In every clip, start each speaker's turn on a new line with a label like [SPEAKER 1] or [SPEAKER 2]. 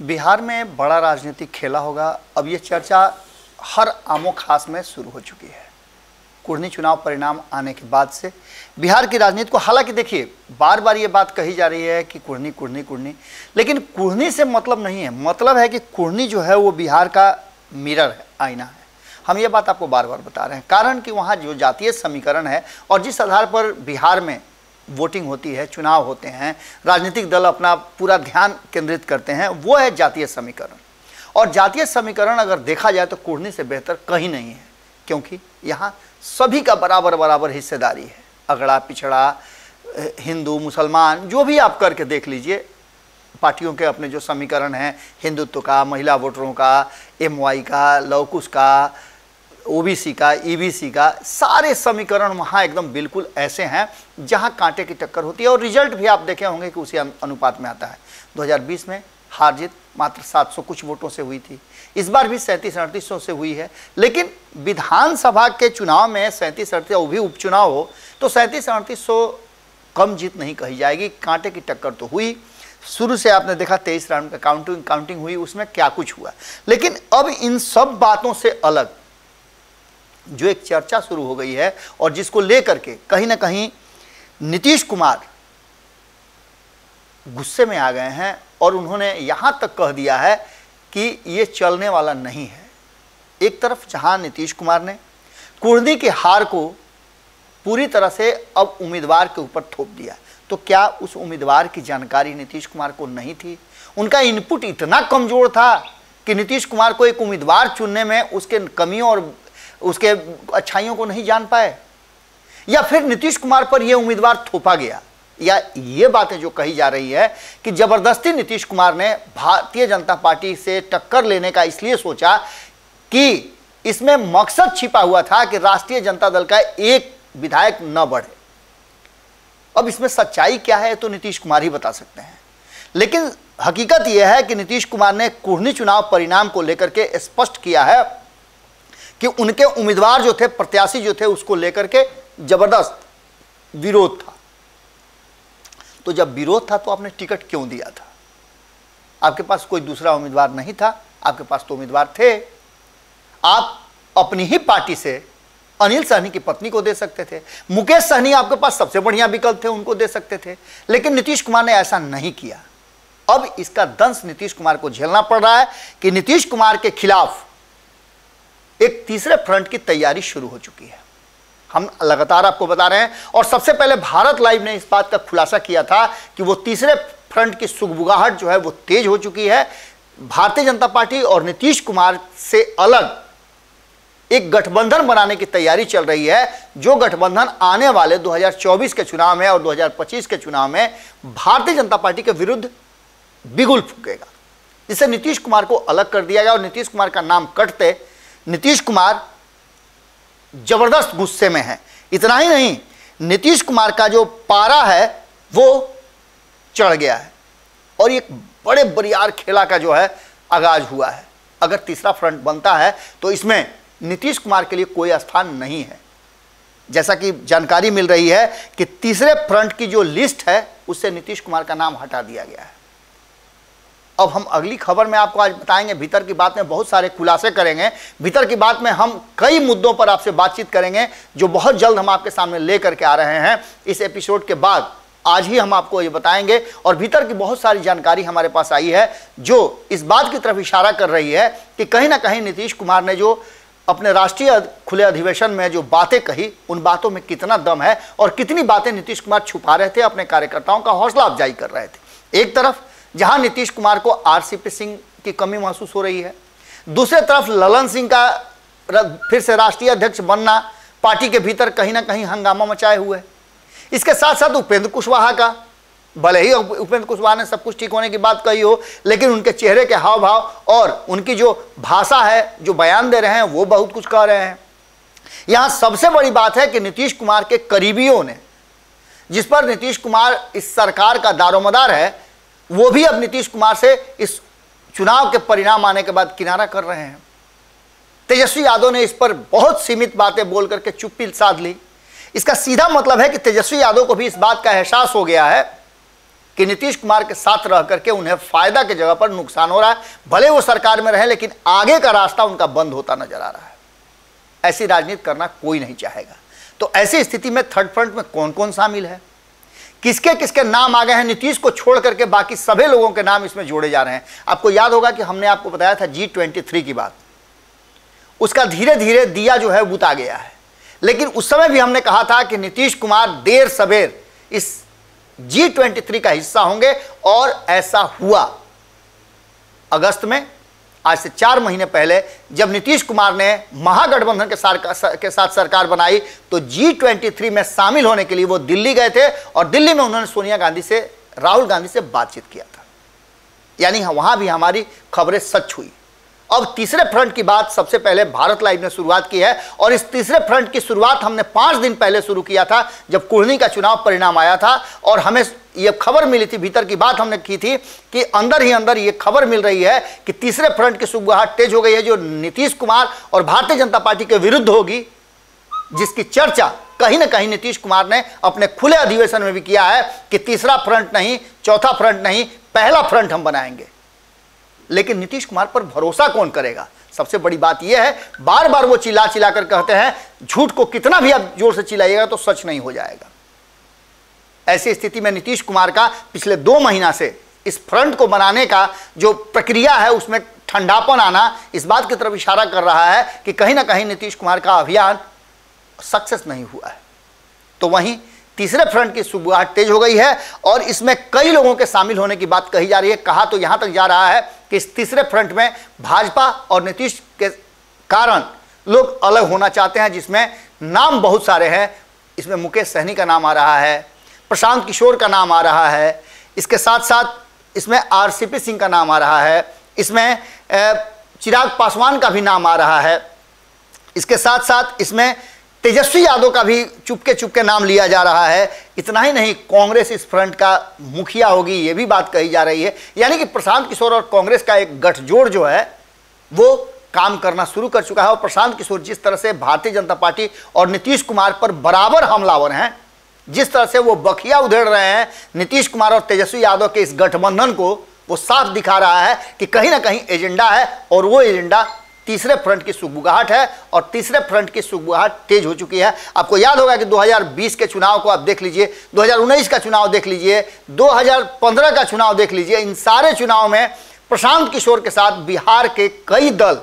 [SPEAKER 1] बिहार में बड़ा राजनीतिक खेला होगा। अब ये चर्चा हर आमो खास में शुरू हो चुकी है। कुर्नी चुनाव परिणाम आने के बाद से बिहार की राजनीति को हालाँकि देखिए बार बार ये बात कही जा रही है कि कुर्नी कुर्नी कुर्नी लेकिन कुर्नी से मतलब नहीं है। मतलब है कि कुर्नी जो है वो बिहार का मिरर है, आईना है। हम ये बात आपको बार बार बता रहे हैं। कारण कि वहाँ जो जातीय समीकरण है और जिस आधार पर बिहार में वोटिंग होती है, चुनाव होते हैं, राजनीतिक दल अपना पूरा ध्यान केंद्रित करते हैं, वो है जातीय समीकरण। और जातीय समीकरण अगर देखा जाए तो कुर्नी से बेहतर कहीं नहीं है, क्योंकि यहाँ सभी का बराबर बराबर हिस्सेदारी है। अगड़ा, पिछड़ा, हिंदू, मुसलमान, जो भी आप करके देख लीजिए, पार्टियों के अपने जो समीकरण हैं, हिंदुत्व का, महिला वोटरों का एमवाई का, लौकुश का ओबीसी का ईबीसी का, सारे समीकरण वहाँ एकदम बिल्कुल ऐसे हैं, जहाँ कांटे की टक्कर होती है। और रिज़ल्ट भी आप देखे होंगे कि उसी अनुपात में आता है। 2020 में हार जीत मात्र 700 कुछ वोटों से हुई थी। इस बार भी सैंतीस अड़तीस से हुई है। लेकिन विधानसभा के चुनाव में सैंतीस अड़तीस भी उपचुनाव हो तो सैंतीस अड़तीस कम जीत नहीं कही जाएगी। कांटे की टक्कर तो हुई। शुरू से आपने देखा तेईस राउंड का काउंटिंग काउंटिंग हुई, उसमें क्या कुछ हुआ। लेकिन अब इन सब बातों से अलग जो एक चर्चा शुरू हो गई है और जिसको लेकर के कहीं ना कहीं नीतीश कुमार गुस्से में आ गए हैं और उन्होंने यहाँ तक कह दिया है कि ये चलने वाला नहीं है। एक तरफ़ जहाँ नीतीश कुमार ने कुर्दी के हार को पूरी तरह से अब उम्मीदवार के ऊपर थोप दिया तो क्या उस उम्मीदवार की जानकारी नीतीश कुमार को नहीं थी? उनका इनपुट इतना कमज़ोर था कि नीतीश कुमार को एक उम्मीदवार चुनने में उसके कमियों और उसके अच्छाइयों को नहीं जान पाए? या फिर नीतीश कुमार पर यह उम्मीदवार थोपा गया? या ये बातें जो कही जा रही है कि ज़बरदस्ती नीतीश कुमार ने भारतीय जनता पार्टी से टक्कर लेने का इसलिए सोचा कि इसमें मकसद छिपा हुआ था कि राष्ट्रीय जनता दल का एक विधायक न बढ़े। अब इसमें सच्चाई क्या है तो नीतीश कुमार ही बता सकते हैं। लेकिन हकीकत यह है कि नीतीश कुमार ने कुर्नी चुनाव परिणाम को लेकर के स्पष्ट किया है कि उनके उम्मीदवार जो थे, प्रत्याशी जो थे, उसको लेकर के ज़बरदस्त विरोध था। तो जब विरोध था तो आपने टिकट क्यों दिया था? आपके पास कोई दूसरा उम्मीदवार नहीं था, आपके पास तो उम्मीदवार थे। आप अपनी ही पार्टी से अनिल सहनी की पत्नी को दे सकते थे, मुकेश सहनी आपके पास सबसे बढ़िया विकल्प थे, उनको दे सकते थे, लेकिन नीतीश कुमार ने ऐसा नहीं किया। अब इसका दंश नीतीश कुमार को झेलना पड़ रहा है कि नीतीश कुमार के खिलाफ एक तीसरे फ्रंट की तैयारी शुरू हो चुकी है। हम लगातार आपको बता रहे हैं, और सबसे पहले भारत लाइव ने इस बात का खुलासा किया था कि वो तीसरे फ्रंट की सुगबुगाहट जो है वो तेज हो चुकी है। भारतीय जनता पार्टी और नीतीश कुमार से अलग एक गठबंधन बनाने की तैयारी चल रही है। जो गठबंधन आने वाले 2024 के चुनाव में और 2025 के चुनाव में भारतीय जनता पार्टी के विरुद्ध बिगुल फूकेगा। जिससे नीतीश कुमार को अलग कर दिया गया और नीतीश कुमार का नाम कटते नीतीश कुमार ज़बरदस्त गुस्से में है। इतना ही नहीं, नीतीश कुमार का जो पारा है, वो चढ़ गया है। और एक बड़े बरियार खेला का जो है, आगाज़ हुआ है। अगर तीसरा फ्रंट बनता है तो इसमें नीतीश कुमार के लिए कोई स्थान नहीं है। जैसा कि जानकारी मिल रही है कि तीसरे फ्रंट की जो लिस्ट है, उससे नीतीश कुमार का नाम हटा दिया गया है। अब हम अगली खबर में आपको आज बताएँगे, भीतर की बात में बहुत सारे खुलासे करेंगे। भीतर की बात में हम कई मुद्दों पर आपसे बातचीत करेंगे, जो बहुत जल्द हम आपके सामने लेकर के आ रहे हैं। इस एपिसोड के बाद आज ही हम आपको ये बताएँगे, और भीतर की बहुत सारी जानकारी हमारे पास आई है, जो इस बात की तरफ़ इशारा कर रही है कि कहीं ना कहीं नीतीश कुमार ने जो अपने राष्ट्रीय खुले अधिवेशन में जो बातें कही, उन बातों में कितना दम है, और कितनी बातें नीतीश कुमार छुपा रहे थे, अपने कार्यकर्ताओं का हौसला अफजाई कर रहे थे। एक तरफ़ जहाँ नीतीश कुमार को आरसीपी सिंह की कमी महसूस हो रही है। दूसरे तरफ़ ललन सिंह का फिर से राष्ट्रीय अध्यक्ष बनना पार्टी के भीतर कहीं ना कहीं हंगामा मचाए हुए। इसके साथ साथ उपेंद्र कुशवाहा का, भले ही उपेंद्र कुशवाहा ने सब कुछ ठीक होने की बात कही हो, लेकिन उनके चेहरे के हाव भाव और उनकी जो भाषा है, जो बयान दे रहे हैं, वो बहुत कुछ कह रहे हैं। यहाँ सबसे बड़ी बात है कि नीतीश कुमार के करीबियों ने, जिस पर नीतीश कुमार इस सरकार का दारोमदार है वो भी अब नीतीश कुमार से इस चुनाव के परिणाम आने के बाद किनारा कर रहे हैं। तेजस्वी यादव ने इस पर बहुत सीमित बातें बोल करके चुप्पी साध ली। इसका सीधा मतलब है कि तेजस्वी यादव को भी इस बात का एहसास हो गया है कि नीतीश कुमार के साथ रह करके उन्हें फ़ायदा की जगह पर नुकसान हो रहा है। भले वो सरकार में रहे, लेकिन आगे का रास्ता उनका बंद होता नज़र आ रहा है। ऐसी राजनीति करना कोई नहीं चाहेगा। तो ऐसी स्थिति में थर्ड फ्रंट में कौन कौन शामिल है? किसके किसके नाम आ गए हैं? नीतीश को छोड़ करके बाकी सभी लोगों के नाम इसमें जोड़े जा रहे हैं। आपको याद होगा कि हमने आपको बताया था जी ट्वेंटी थ्री की बात। उसका धीरे धीरे दिया जो है बुता गया है। लेकिन उस समय भी हमने कहा था कि नीतीश कुमार देर सवेर इस जी ट्वेंटी थ्री का हिस्सा होंगे और ऐसा हुआ। अगस्त में आज से चार महीने पहले, जब नीतीश कुमार ने महागठबंधन के साथ के साथ सरकार बनाई तो जी ट्वेंटी थ्री में शामिल होने के लिए वो दिल्ली गए थे और दिल्ली में उन्होंने सोनिया गांधी से, राहुल गांधी से बातचीत किया था। यानी वहाँ भी हमारी खबरें सच हुई। अब तीसरे फ्रंट की बात सबसे पहले भारत लाइव ने शुरुआत की है और इस तीसरे फ्रंट की शुरुआत हमने पाँच दिन पहले शुरू किया था, जब कुर्नी का चुनाव परिणाम आया था और हमें यह खबर मिली थी, भीतर की बात हमने की थी कि अंदर ही अंदर यह खबर मिल रही है कि तीसरे फ्रंट की सुबुहाट तेज हो गई है, जो नीतीश कुमार और भारतीय जनता पार्टी के विरुद्ध होगी, जिसकी चर्चा कहीं ना कहीं नीतीश कुमार ने अपने खुले अधिवेशन में भी किया है कि तीसरा फ्रंट नहीं, चौथा फ्रंट नहीं, पहला फ्रंट हम बनाएँगे। लेकिन नीतीश कुमार पर भरोसा कौन करेगा? सबसे बड़ी बात यह है बार बार वो चिल्ला चिल्ला कर कहते हैं, झूठ को कितना भी आप ज़ोर से चिल्लाइएगा तो सच नहीं हो जाएगा। ऐसी स्थिति में नीतीश कुमार का पिछले दो महीना से इस फ्रंट को बनाने का जो प्रक्रिया है, उसमें ठंडापन आना इस बात की तरफ़ इशारा कर रहा है कि कहीं ना कहीं नीतीश कुमार का अभियान सक्सेस नहीं हुआ है। तो वहीं तीसरे फ्रंट की शुरुआत तेज हो गई है और इसमें कई लोगों के शामिल होने की बात कही जा रही है। कहा तो यहाँ तक जा रहा है कि इस तीसरे फ्रंट में भाजपा और नीतीश के कारण लोग अलग होना चाहते हैं, जिसमें नाम बहुत सारे हैं। इसमें मुकेश सहनी का नाम आ रहा है, प्रशांत किशोर का नाम आ रहा है। इसके साथ साथ इसमें आरसीपी सिंह का नाम आ रहा है। इसमें चिराग पासवान का भी नाम आ रहा है। इसके साथ साथ इसमें तेजस्वी यादव का भी चुपके चुपके नाम लिया जा रहा है। इतना ही नहीं, कांग्रेस इस फ्रंट का मुखिया होगी, ये भी बात कही जा रही है। यानी कि प्रशांत किशोर और कांग्रेस का एक गठजोड़ जो है, वो काम करना शुरू कर चुका है। और प्रशांत किशोर जिस तरह से भारतीय जनता पार्टी और नीतीश कुमार पर बराबर हमलावर हैं, जिस तरह से वो बखिया उधेड़ रहे हैं, नीतीश कुमार और तेजस्वी यादव के इस गठबंधन को, वो साफ़ दिखा रहा है कि कहीं ना कहीं एजेंडा है और वो एजेंडा तीसरे फ्रंट की सुगबुगाहट है और तीसरे फ्रंट की सुगबुगाहट तेज हो चुकी है। आपको याद होगा कि 2020 के चुनाव को आप देख लीजिए 2019 का चुनाव देख लीजिए 2015 का चुनाव देख लीजिए, इन सारे चुनाव में प्रशांत किशोर के साथ बिहार के कई दल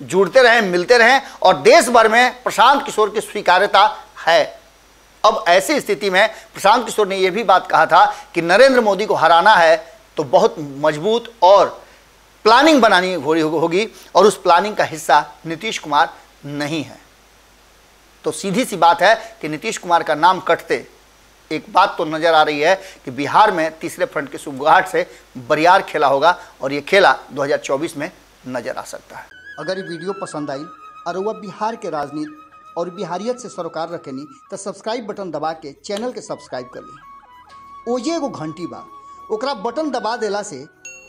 [SPEAKER 1] जुड़ते रहे, मिलते रहे और देश भर में प्रशांत किशोर की स्वीकार्यता है। अब ऐसी स्थिति में प्रशांत किशोर ने यह भी बात कहा था कि नरेंद्र मोदी को हराना है तो बहुत मज़बूत और प्लानिंग बनानी होगी और उस प्लानिंग का हिस्सा नीतीश कुमार नहीं है। तो सीधी सी बात है कि नीतीश कुमार का नाम कटते, एक बात तो नज़र आ रही है कि बिहार में तीसरे फ्रंट के सुबुगाहट से बरियार खेला होगा और ये खेला 2024 में नज़र आ सकता है। अगर ये वीडियो पसंद आई और वह बिहार के राजनीति और बिहारियत से सरोकार रखेनी तो सब्सक्राइब बटन दबा के चैनल के सब्सक्राइब कर ली। ओजे एगो घंटी बा बटन दबा देला से